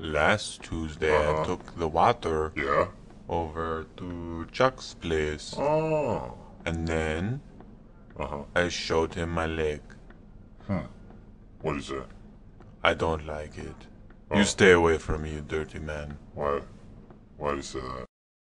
Last Tuesday Uh-huh. I took the water Yeah? over to Chuck's place. Oh. And then Uh-huh. I showed him my leg. What is that? I don't like it. You oh. stay away from me, you dirty man. Why? Why do you say that?